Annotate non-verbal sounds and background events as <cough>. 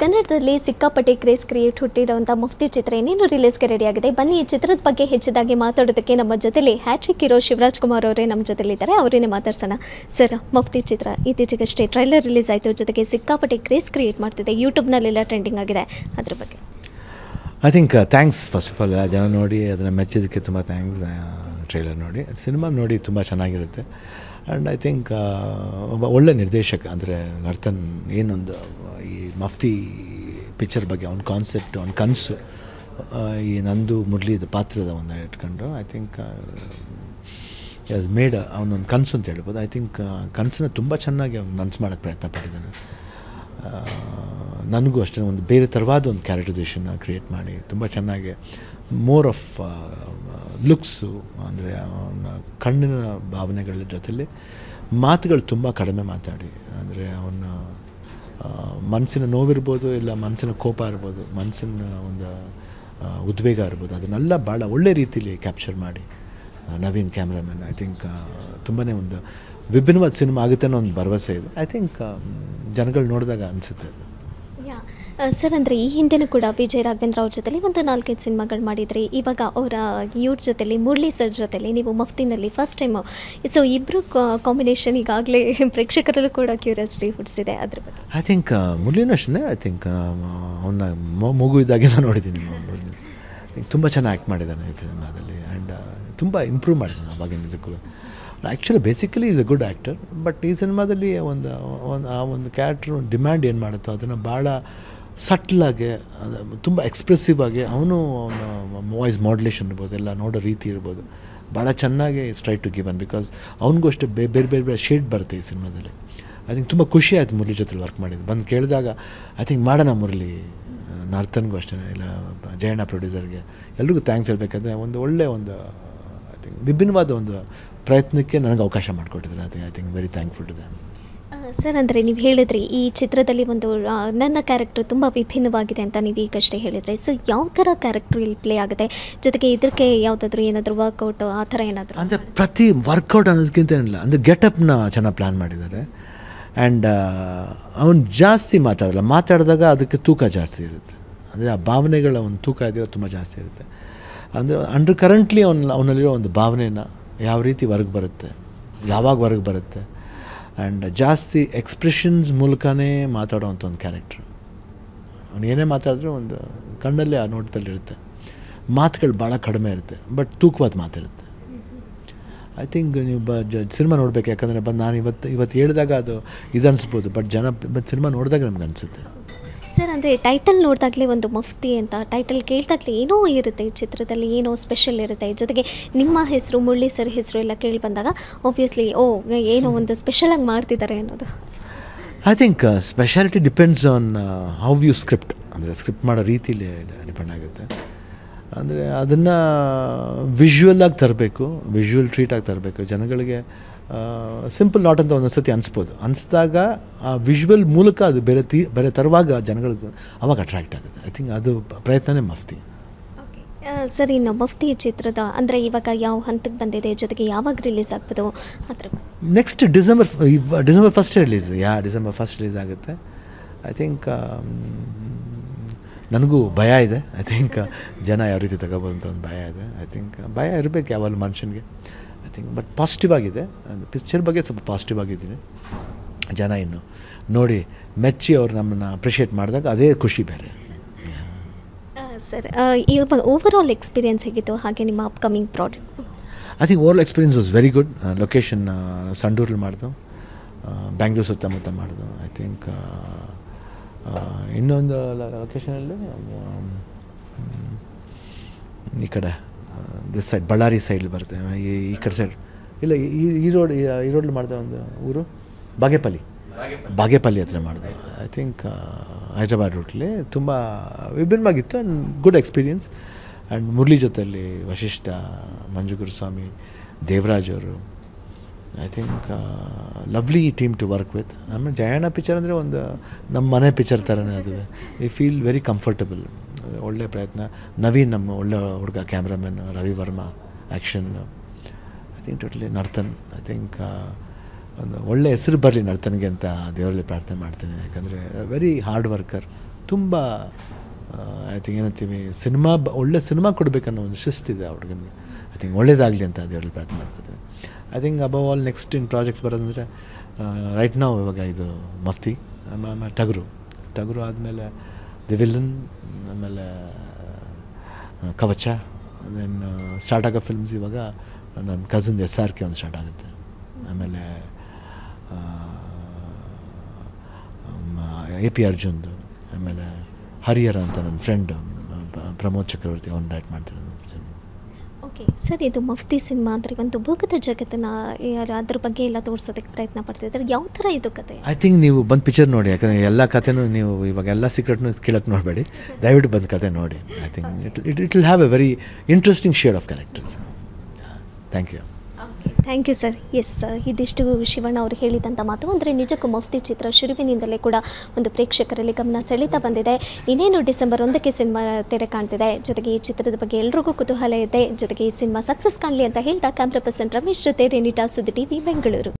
ಕನ್ನಡದಲ್ಲಿ ಸಿಕ್ಕಾಪಟ್ಟೆ craze create ಹುಟ್ಟಿರುವಂಥ ಮುಫ್ತಿ ಚಿತ್ರ ಇನ್ನೇನು ರಿಲೀಸ್ಗೆ ರೆಡಿ ಆಗಿದೆ? ಬನ್ನಿ, ಈ ಚಿತ್ರದ ಬಗ್ಗೆ ಹೆಚ್ಚಿದಾಗಿ ಮಾತಾಡೋದಕ್ಕೆ ನಮ್ಮ ಜೊತೆಲಿ ಹ್ಯಾಟ್ರಿಕ್ ಇರೋ ಶಿವರಾಜ್ ಕುಮಾರ್ ಅವರೇ ನಮ್ಮ ಜೊತೆಲಿದ್ದಾರೆ. ಅವರೇನೆ ಮಾತಾಡ್ಸೋಣ. ಸರ್, ಮುಫ್ತಿ ಚಿತ್ರ ಇತ್ತೀಚೆಗಷ್ಟೇ ಟ್ರೈಲರ್ ರಿಲೀಸ್ ಆಯಿತು. ಜೊತೆಗೆ ಸಿಕ್ಕಾಪಟ್ಟೆ ಕ್ರೇಸ್ ಕ್ರಿಯೇಟ್ ಮಾಡ್ತಿದೆ. ಯೂಟ್ಯೂಬ್ನಲ್ಲೆಲ್ಲ ಟ್ರೆಂಡಿಂಗ್ ಆಗಿದೆ. ಅದ್ರ ಬಗ್ಗೆ. I think thanks first of all ಜನ ನೋಡಿ, ಅದನ್ನು ಮೆಚ್ಚಿದ್ದಕ್ಕೆ ತುಂಬ ಥ್ಯಾಂಕ್ಸ್ ಟ್ರೈಲರ್ ನೋಡಿ. ಸಿನಿಮಾ ನೋಡಿ ತುಂಬ ಚೆನ್ನಾಗಿರುತ್ತೆ. ಆ್ಯಂಡ್ ಐ ಥಿಂಕ್ ಒಬ್ಬ ಒಳ್ಳೆ ನಿರ್ದೇಶಕ ಅಂದರೆ ನರ್ತನ್ ಏನೊಂದು, ಈ ಮಫ್ತಿ ಪಿಕ್ಚರ್ ಬಗ್ಗೆ ಅವ್ನ ಕಾನ್ಸೆಪ್ಟ್ ಅವ್ನ ಕನಸು ಈ ನಂದು ಮುರಳಿದ ಪಾತ್ರದ ಒಂದು ಇಟ್ಕೊಂಡು ಐ ಥಿಂಕ್ ಆಸ್ ಮೇಡ್ ಅವನೊಂದು ಕನಸು ಅಂತ ಹೇಳ್ಬೋದು. ಐ ಥಿಂಕ್ ಕನಸನ್ನ ತುಂಬ ಚೆನ್ನಾಗಿ ಅವ್ನು ನನಸು ಮಾಡೋಕ್ಕೆ ಪ್ರಯತ್ನ ಪಟ್ಟಿದ್ದಾನೆ. ನನಗೂ ಅಷ್ಟೇ, ಒಂದು ಬೇರೆ ಥರವಾದ ಒಂದು ಕ್ಯಾರೆಕ್ಟರೈಸೇಷನ್ನ ಕ್ರಿಯೇಟ್ ಮಾಡಿ, ತುಂಬ ಚೆನ್ನಾಗಿ ಮೋರ್ ಆಫ್ ಲುಕ್ಸು ಅಂದರೆ ಅವನ ಕಣ್ಣಿನ ಭಾವನೆಗಳ ಜೊತೆಯಲ್ಲಿ ಮಾತುಗಳು ತುಂಬ ಕಡಿಮೆ ಮಾತಾಡಿ. ಅಂದರೆ ಅವನ ಮನಸ್ಸಿನ ನೋವಿರ್ಬೋದು, ಇಲ್ಲ ಮನಸ್ಸಿನ ಕೋಪ ಇರ್ಬೋದು, ಮನಸ್ಸಿನ ಒಂದು ಉದ್ವೇಗ ಇರ್ಬೋದು, ಅದನ್ನೆಲ್ಲ ಭಾಳ ಒಳ್ಳೆ ರೀತಿಯಲ್ಲಿ ಕ್ಯಾಪ್ಚರ್ ಮಾಡಿ. ನವೀನ್ ಕ್ಯಾಮ್ರಾಮನ್ ಐ ಥಿಂಕ್ ತುಂಬಾ ಒಂದು ವಿಭಿನ್ನವಾದ ಸಿನಿಮಾ ಆಗುತ್ತೆ ಅನ್ನೋ ಒಂದು ಭರವಸೆ ಇದೆ. ಐ ಥಿಂಕ್ ಜನಗಳು ನೋಡಿದಾಗ ಅನಿಸುತ್ತೆ ಅದು. ಸರ್, ಅಂದರೆ ಈ ಹಿಂದೆನೂ ಕೂಡ ವಿಜಯ್ ರಾಘವೇಂದ್ರ ಅವ್ರ ಜೊತೆಲಿ ಒಂದು ನಾಲ್ಕೈದು ಸಿನಿಮಾಗಳು ಮಾಡಿದ್ರಿ. ಇವಾಗ ಅವರ ಇವ್ರ ಜೊತೆಲಿ, ಮುರಳಿ ಸರ್ ಜೊತೆಲಿ ನೀವು ಮಫ್ತಿನಲ್ಲಿ ಫಸ್ಟ್ ಟೈಮು ಸೊ ಇಬ್ಬರು ಕಾಂಬಿನೇಷನ್ ಈಗಾಗಲೇ <laughs> ಪ್ರೇಕ್ಷಕರಲ್ಲೂ ಕೂಡ ಕ್ಯೂರಿಯಾಸಿಟಿ ಹುಟ್ಟಿಸಿದೆ ಅದ್ರ ಬಗ್ಗೆ. ಐ ಥಿಂಕ್ ಮುರಳಿನೂ ಅಷ್ಟೇ ಐ ಥಿಂಕ್ ಅವನ್ನ ಮಗು ಇದ್ದಾಗೆ ನಾನು ನೋಡಿದ್ದೀನಿ ತುಂಬ ಚೆನ್ನಾಗಿ ಆ್ಯಕ್ಟ್ ಮಾಡಿದ್ದಾನೆ ಈ ಫಿಲ್ಮದಲ್ಲಿ ಆ್ಯಂಡ್ ತುಂಬ ಇಂಪ್ರೂವ್ ಮಾಡಿದ್ದಾನೆ ಅವಾಗಿನ ಇದಕ್ಕೂ. Actually basically is a good actor but ಈ ಸಿನಿಮಾದಲ್ಲಿ ಒಂದು ಒಂದು, ಆ, ಒಂದು ಕ್ಯಾರೆಕ್ಟ್ರ್ ಡಿಮ್ಯಾಂಡ್ ಏನು ಮಾಡುತ್ತೋ ಅದನ್ನು ಭಾಳ ಸಟ್ಲಾಗೆ ತುಂಬ ಎಕ್ಸ್ಪ್ರೆಸಿವ್ ಆಗಿ ಅವನು ಅವನ ವಾಯ್ಸ್ ಮಾಡ್ಯುಲೇಷನ್ ಇರ್ಬೋದು, ಎಲ್ಲ ನೋಡೋ ರೀತಿ ಇರ್ಬೋದು. ಭಾಳ ಚೆನ್ನಾಗಿ ಸ್ಟ್ರೈಟ್ ಟು ಗಿವನ್ ಬಿಕಾಸ್ ಅವನಿಗೂ ಅಷ್ಟೇ ಬೇರೆ ಬೇರೆ ಬೇರೆ ಬೇರೆ ಶೇಡ್ ಬರುತ್ತೆ ಈ ಸಿನಿಮಾದಲ್ಲಿ. ಐ ಥಿಂಕ್ ತುಂಬ ಖುಷಿ ಆಯ್ತು ಮುರಳಿ ಜೊತೆ ವರ್ಕ್ ಮಾಡಿದ್ದು. ಬಂದು ಕೇಳಿದಾಗ ಐ ಥಿಂಕ್ ಮಾಡೋಣ ಮುರಳಿ ನಾರ್ತನ್ಗೂ ಅಷ್ಟೇ, ಇಲ್ಲ, ಜಯಣ್ಣ ಪ್ರೊಡ್ಯೂಸರ್ಗೆ ಎಲ್ರಿಗೂ ಥ್ಯಾಂಕ್ಸ್ ಹೇಳಬೇಕಂದ್ರೆ ಒಂದು ಒಳ್ಳೆ ಒಂದು ಐ ಥಿಂಕ್ ವಿಭಿನ್ನವಾದ ಒಂದು ಪ್ರಯತ್ನಕ್ಕೆ ನನಗೆ ಅವಕಾಶ ಮಾಡಿಕೊಟ್ಟಿದ್ದಾರೆ. I think I think very thankful to them sir, ಅಂದರೆ ನೀವು ಹೇಳಿದ್ರಿ ಈ ಚಿತ್ರದಲ್ಲಿ ಒಂದು ನನ್ನ ಕ್ಯಾರೆಕ್ಟರ್ ತುಂಬ ವಿಭಿನ್ನವಾಗಿದೆ ಅಂತ ನೀವು ಈಗಷ್ಟೇ ಹೇಳಿದ್ರಿ. ಸೊ ಯಾವ ಥರ ಕ್ಯಾರೆಕ್ಟರ್ ಇಲ್ಲಿ ಪ್ಲೇ ಆಗುತ್ತೆ? ಜೊತೆಗೆ ಇದಕ್ಕೆ ಯಾವುದಾದ್ರೂ ಏನಾದರೂ ವರ್ಕೌಟ್ ಆ ಥರ ಏನಾದರೂ ಅಂದರೆ ಪ್ರತಿ ವರ್ಕೌಟ್ ಅನ್ನೋದಕ್ಕಿಂತ ಏನಿಲ್ಲ, ಅಂದರೆ ಗೆಟಪ್ನ ಚೆನ್ನಾಗಿ ಪ್ಲ್ಯಾನ್ ಮಾಡಿದ್ದಾರೆ. ಆ್ಯಂಡ್ ಅವನು ಜಾಸ್ತಿ ಮಾತಾಡಲ್ಲ, ಮಾತಾಡಿದಾಗ ಅದಕ್ಕೆ ತೂಕ ಜಾಸ್ತಿ ಇರುತ್ತೆ. ಅಂದರೆ ಆ ಭಾವನೆಗಳ ಒಂದು ತೂಕ ಇದ್ದರೆ ತುಂಬ ಜಾಸ್ತಿ ಇರುತ್ತೆ. ಅಂದರೆ ಅಂಡರ್ ಕರೆಂಟ್ಲಿ ಅವನ, ಅವನಲ್ಲಿರೋ ಒಂದು ಭಾವನೆನ ಯಾವ ರೀತಿ ಹೊರಗೆ ಬರುತ್ತೆ, ಯಾವಾಗ ಹೊರಗೆ ಬರುತ್ತೆ ಆ್ಯಂಡ್ ಜಾಸ್ತಿ ಎಕ್ಸ್ಪ್ರೆಷನ್ಸ್ ಮೂಲಕನೇ ಮಾತಾಡೋವಂಥ ಒಂದು ಕ್ಯಾರೆಕ್ಟ್ರ್ ಅವನು ಏನೇ ಮಾತಾಡಿದ್ರೆ ಒಂದು ಕಣ್ಣಲ್ಲೇ ಆ ನೋಟದಲ್ಲಿರುತ್ತೆ ಮಾತುಗಳು ಭಾಳ ಕಡಿಮೆ ಇರುತ್ತೆ ಬಟ್ ತೂಕವಾದ ಮಾತಿರುತ್ತೆ ಐ ಥಿಂಕ್ ನೀವು ಬ, ಜ ಸಿನಿಮಾ ನೋಡ್ಬೇಕು, ಯಾಕಂದರೆ ಬಂದು ನಾನು ಇವತ್ತು ಇವತ್ತು ಹೇಳಿದಾಗ ಅದು ಇದು ಅನಿಸ್ಬೋದು ಬಟ್ ಜನ ಬಂದು ಸಿನಿಮಾ ನೋಡಿದಾಗ ನಮ್ಗೆ ಅನಿಸುತ್ತೆ. ಸರ್, ಅಂದರೆ ಟೈಟಲ್ ನೋಡಿದಾಗಲೇ ಒಂದು ಮಫ್ತಿ ಅಂತ ಟೈಟಲ್ ಕೇಳಿದಾಗಲೇ ಏನೋ ಇರುತ್ತೆ ಈ ಚಿತ್ರದಲ್ಲಿ, ಏನೋ ಸ್ಪೆಷಲ್ ಇರುತ್ತೆ. ಜೊತೆಗೆ ನಿಮ್ಮ ಹೆಸರು, ಮುರಳಿ ಸರ್ ಹೆಸರು ಎಲ್ಲ ಕೇಳಿ ಬಂದಾಗ ಆಬ್ವಿಯಸ್ಲಿ ಓ, ಏನೋ ಒಂದು ಸ್ಪೆಷಲ್ ಆಗಿ ಮಾಡ್ತಿದ್ದಾರೆ ಅನ್ನೋದು. I think speciality depends on how you script ಅಂದರೆ ಸ್ಕ್ರಿಪ್ಟ್ ಮಾಡೋ ರೀತಿಲಿ ಡಿಪೆಂಡ್ ಆಗುತ್ತೆ. ಅಂದರೆ ಅದನ್ನು ವಿಜುವಲಾಗಿ ತರಬೇಕು ವಿಜುವಲ್ ಟ್ರೀಟಾಗಿ ತರಬೇಕು. ಜನಗಳಿಗೆ ಸಿಂಪಲ್ ನಾಟ್ ಅಂತ ಒಂದೊಂದು ಸತಿ ಅನಿಸ್ಬೋದು. ಅನಿಸಿದಾಗ ಆ ವಿಜುವಲ್ ಮೂಲಕ ಅದು ಬೇರೆ ತೀ ಬೇರೆ ತರುವಾಗ ಜನಗಳಿಗೆ ಅವಾಗ ಅಟ್ರಾಕ್ಟ್ ಆಗುತ್ತೆ. ಐ ಥಿಂಕ್ ಅದು ಪ್ರಯತ್ನನೇ ಮಫ್ತಿ. ಸರಿ ನಾವು ಇನ್ನು ಮಫ್ತಿ ಚಿತ್ರದ ಅಂದರೆ ಇವಾಗ ಯಾವ ಹಂತಕ್ಕೆ ಬಂದಿದೆ ಜೊತೆಗೆ ಯಾವಾಗ ರಿಲೀಸ್ ಆಗ್ಬೋದು? ಅದ್ರ next December December first release ಯಾ ಡಿಸೆಂಬರ್ ಫಸ್ಟ್ ರಿಲೀಸ್ ಆಗುತ್ತೆ. ಐ ಥಿಂಕ್ ನನಗೂ ಭಯ ಇದೆ. ಐ ಥಿಂಕ್ ಜನ ಯಾವ ರೀತಿ ತಗೋಬೋದು ಅಂತ ಒಂದು ಭಯ ಇದೆ. ಐ ಥಿಂಕ್ ಭಯ ಇರಬೇಕು ಯಾವಾಗಲೂ ಮನುಷ್ಯನಿಗೆ. ಥಿಂಕ್ ಬಟ್ ಪಾಸಿಟಿವ್ ಆಗಿದೆ. ಪಿಕ್ಚರ್ ಬಗ್ಗೆ ಸ್ವಲ್ಪ ಪಾಸಿಟಿವ್ ಆಗಿದ್ದೀನಿ. ಜನ ಇನ್ನು ನೋಡಿ ಮೆಚ್ಚಿ ಅವ್ರು ನಮ್ಮನ್ನು ಅಪ್ರಿಷಿಯೇಟ್ ಮಾಡಿದಾಗ ಅದೇ ಖುಷಿ ಬೇರೆ. ಸರ್ ಇವಾಗ ಓವರ್ ಆಲ್ ಎಕ್ಸ್ಪೀರಿಯನ್ಸ್ ಹೇಗಿತ್ತು? ಹಾಗೆ ನಿಮ್ಮ upcoming project I think over experience was very good location ಸಂಡೂರಲ್ಲಿ ಮಾಡಿದು. ಬ್ಯಾಂಗ್ಳೂರು ಸುತ್ತಮುತ್ತ ಮಾಡಿದು. ಐ ಥಿಂಕ್ ಇನ್ನೊಂದು ಲೊಕೇಶನಲ್ಲಿ ಈ ಕಡೆ. ದಿಸ್ ಸೈಡ್ ಬಳ್ಳಾರಿ ಸೈಡ್ ಬರುತ್ತೆ ಈ ಈ ಕಡೆ ಸೈಡ್ ಇಲ್ಲ ಈ ಈ ರೋಡ್ ಈ ರೋಡ್ಲಿ ಮಾಡಿದೆ ಒಂದು ಊರು ಬಾಗೇಪಲ್ಲಿ. ಬಾಗೇಪಲ್ಲಿ. ಹತ್ರ ಮಾಡಿದೆ. ಐ ಥಿಂಕ್ ಹೈದ್ರಾಬಾದ್ ರೂಟ್ಲಿ ತುಂಬ ವಿಭಿನ್ನವಾಗಿತ್ತು and good experience and Murali ಜೊತೆಯಲ್ಲಿ ವಶಿಷ್ಠ ಮಂಜುಗುರು ಸ್ವಾಮಿ ದೇವರಾಜ್ ಅವರು. I think lovely team to work with ಆಮೇಲೆ ಜಯಣ್ಣ ಪಿಕ್ಚರ್ ಅಂದರೆ ಒಂದು ನಮ್ಮ ಮನೆ ಪಿಕ್ಚರ್ ಥರನೇ ಅದು. ಐ ಫೀಲ್ ವೆರಿ ಕಂಫರ್ಟಬಲ್ ಒಳ್ಳೆ ಪ್ರಯತ್ನ. ನವೀನ್ ನಮ್ಮ ಒಳ್ಳೆ ಹುಡುಗ, cameraman Ravi Varma action I think totally Narthan. I think ಒಂದು ಒಳ್ಳೆ ಹೆಸರು ಬರಲಿ ನರ್ತನ್ಗೆ ಅಂತ ದೇವರಲ್ಲಿ ಪ್ರಾರ್ಥನೆ ಮಾಡ್ತೀನಿ. ಯಾಕಂದರೆ ವೆರಿ ಹಾರ್ಡ್ ವರ್ಕರ್ ತುಂಬ ಐ ಥಿಂಕ್ ಏನಂತೀವಿ, ಸಿನಿಮಾ ಬ, ಒಳ್ಳೆ ಸಿನಿಮಾ ಕೊಡಬೇಕನ್ನೋ ಒಂದು ಶಿಸ್ತಿದೆ ಹುಡುಗನಿಗೆ. ಐ ಥಿಂಕ್ ಒಳ್ಳೇದಾಗಲಿ ಅಂತ ದೇವರಲ್ಲಿ ಪ್ರಾರ್ಥನೆ ಮಾಡ್ಕೋತೀನಿ I think above all next in projects ಬರೋದಂದರೆ right ನಾವು ಇವಾಗ ಇದು ಮಫ್ತಿ ಆಮೇಲೆ ಟಗರು. ಟಗರು ಆದಮೇಲೆ ದಿ ವಿಲನ್ ಆಮೇಲೆ ಕವಚ ದೆನ್ ಸ್ಟಾರ್ಟ್ ಆಗೋ ಫಿಲ್ಮ್ಸ್ ಇವಾಗ ನನ್ನ ಕಸಿನ್ ಎಸ್ ಆರ್ ಕೆ ಒಂದು ಸ್ಟಾರ್ಟ್ ಆಗುತ್ತೆ. ಆಮೇಲೆ ಎ ಪಿ ಅರ್ಜುನ್ದು ಆಮೇಲೆ ಹರಿಹರ ಅಂತ ನನ್ನ ಫ್ರೆಂಡ್ ಪ್ರಮೋದ್ ಚಕ್ರವರ್ತಿ ಅವ್ನು ಡೈಟ್ ಮಾಡ್ತಿರೋದು. ಓಕೆ. ಸರ್, ಇದು ಮಫ್ತಿ ಸಿನಿಮಾ ಅಂದರೆ ಒಂದು ಭೂಗತ ಜಗತ್ತನ್ನು ಅದ್ರ ಬಗ್ಗೆ ಎಲ್ಲ ತೋರಿಸೋದಕ್ಕೆ ಪ್ರಯತ್ನ ಪಡ್ತಿದ್ದಾರೆ ಯಾವ ಥರ ಇದು ಕತೆ? ಐ ಥಿಂಕ್ ನೀವು ಬಂದು ಪಿಕ್ಚರ್ ನೋಡಿ, ಯಾಕಂದರೆ ಎಲ್ಲ ಕಥೆನೂ ನೀವು ಇವಾಗ ಎಲ್ಲ ಸೀಕ್ರೆಟ್ನು ಕೇಳಕ್ಕೆ ನೋಡಬೇಡಿ. ದಯವಿಟ್ಟು ಬಂದು ಕತೆ ನೋಡಿ I think it it it will have a very interesting shade of characters thank you thank you sir yes sir ಇದಿಷ್ಟು ಶಿವಣ್ಣ ಅವರು ಹೇಳಿದಂಥ ಮಾತು. ಅಂದರೆ ನಿಜಕ್ಕೂ ಮಫ್ತಿ ಚಿತ್ರ ಶುರುವಿನಿಂದಲೇ ಕೂಡ ಒಂದು ಪ್ರೇಕ್ಷಕರಲ್ಲಿ ಗಮನ ಸೆಳೀತಾ ಬಂದಿದೆ. ಇನ್ನೇನು ಡಿಸೆಂಬರ್ ಒಂದಕ್ಕೆ ಸಿನಿಮಾ ತೆರೆ ಕಾಣ್ತಿದೆ. ಜೊತೆಗೆ ಈ ಚಿತ್ರದ ಬಗ್ಗೆ ಎಲ್ರಿಗೂ ಕುತೂಹಲ ಇದೆ. ಜೊತೆಗೆ ಈ ಸಿನಿಮಾ ಸಕ್ಸಸ್ ಕಾಣಲಿ ಅಂತ ಹೇಳ್ತಾ ಕ್ಯಾಮ್ರಾ ಪರ್ಸನ್ ರಮೇಶ್ ಜೊತೆ ರೆನಿಟಾ ಸುದ್ದಿ ಟಿವಿ, ಬೆಂಗಳೂರು.